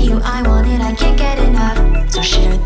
you, I want it, I can't get enough. So share